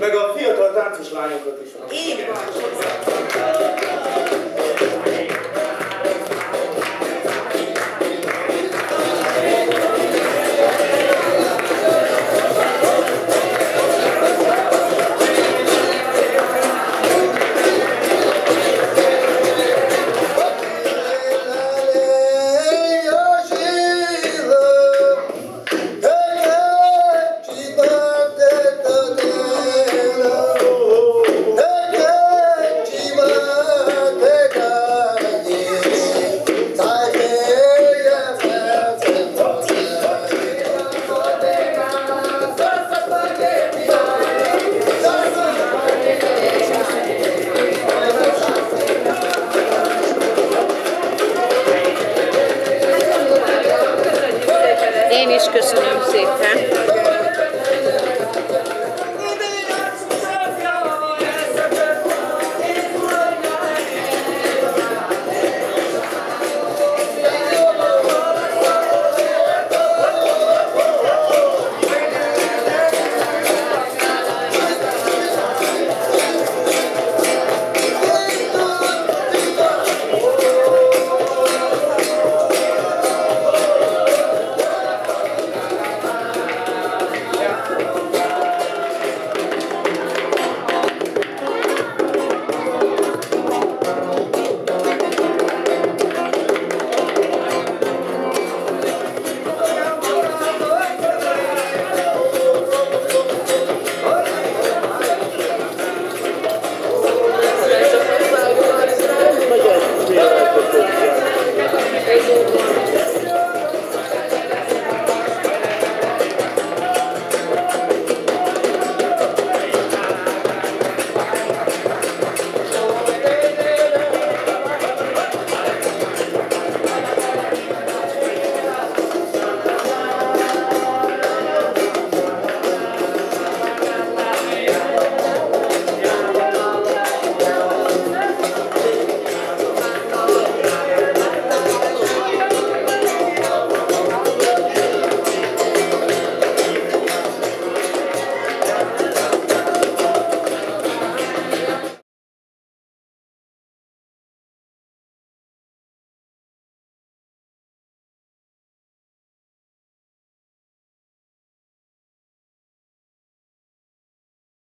Meg a fiatal táncos lányokat is. Így. Én is köszönöm szépen.